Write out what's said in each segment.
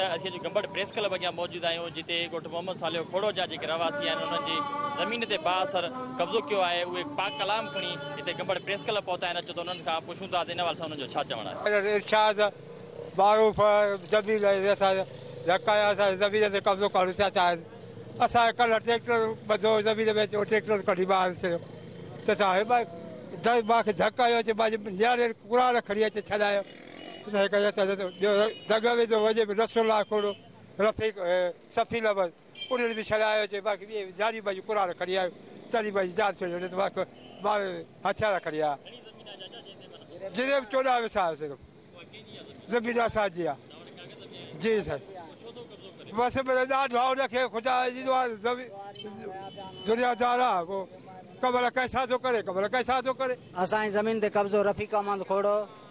اسين اڄ گمبڙ press club اڳيان موجود آهيون جتي محمد ساليو کوڙو جا جيڪي رهواسي آهن باسر قبضو ڪيو آهي اهي پاڪ ڪلام کڻي هتي گمبڙ پريس ڪلب پهتا آهن. اچو ته انهن کان پڇون ٿا چوڻ اسائیں زمین دے قبضو رفیق آمان کھوڑو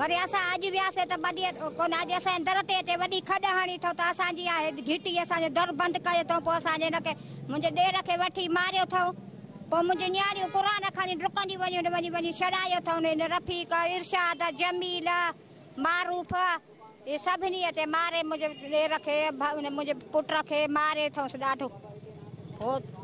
وی اب اج ویاسے تو درد کڈ ہنی تو گھیٹ در بند کری چڑا رفیق ارشاد جمیل معروف یہ سبھی مارے مجھے پٹ مارے تھے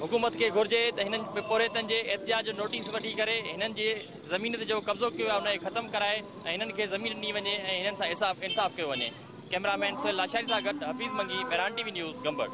حڪومت کي گهرجي ته هنن پوريتن جي احتياط جو نوٽيس وٺي ڪري هنن جي زمين تي جيڪو قبضو ڪيو آهي ان کي ختم ڪرائي ۽ هنن کي زمين ڏني وڃي ۽ هنن سان انصاف ڪيو وڃي. ڪيمرامين سان گڏ حفيظ منگي ميران ٽي وي نيوز گمبڙ